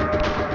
you